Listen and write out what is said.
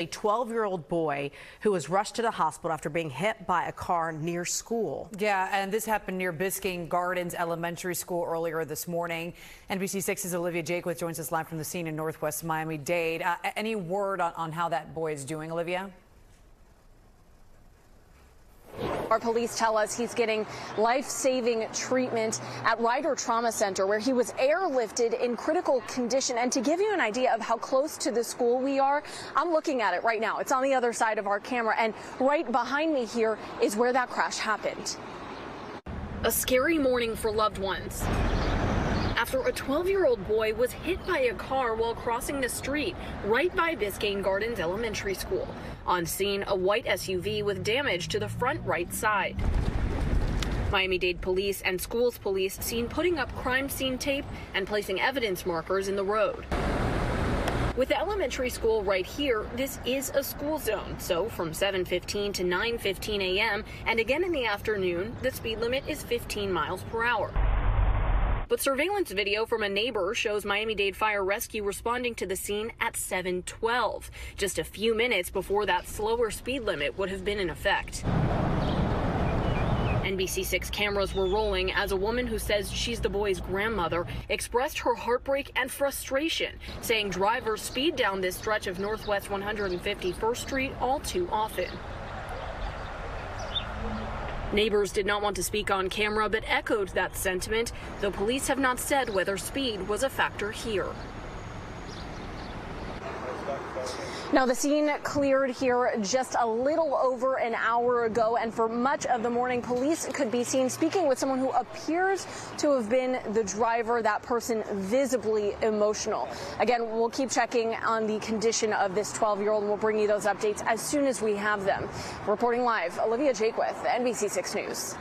A 12-year-old boy who was rushed to the hospital after being hit by a car near school. Yeah, and this happened near Biscayne Gardens Elementary School earlier this morning. NBC6's Olivia Jaquith joins us live from the scene in Northwest Miami-Dade. Uh, any word on, on how that boy is doing, Olivia? Our police tell us he's getting life-saving treatment at Ryder Trauma Center, where he was airlifted in critical condition. And to give you an idea of how close to the school we are, I'm looking at it right now. It's on the other side of our camera, and right behind me here is where that crash happened. A scary morning for loved ones after a 12 year old boy was hit by a car while crossing the street right by Biscayne Gardens Elementary School. On scene, a white SUV with damage to the front right side. Miami Dade police and schools police seen putting up crime scene tape and placing evidence markers in the road. With the elementary school right here, this is a school zone. So from 7:15 to 9:15 a.m. and again in the afternoon, the speed limit is 15 miles per hour. But surveillance video from a neighbor shows Miami-Dade Fire Rescue responding to the scene at 712, just a few minutes before that slower speed limit would have been in effect. NBC6 cameras were rolling as a woman who says she's the boy's grandmother expressed her heartbreak and frustration, saying drivers speed down this stretch of Northwest 151st Street all too often. Neighbors did not want to speak on camera but echoed that sentiment, though police have not said whether speed was a factor here. Now, the scene cleared here just a little over an hour ago, and for much of the morning, police could be seen speaking with someone who appears to have been the driver, that person visibly emotional. Again, we'll keep checking on the condition of this 12-year-old, and we'll bring you those updates as soon as we have them. Reporting live, Olivia Jaquith, NBC6 News.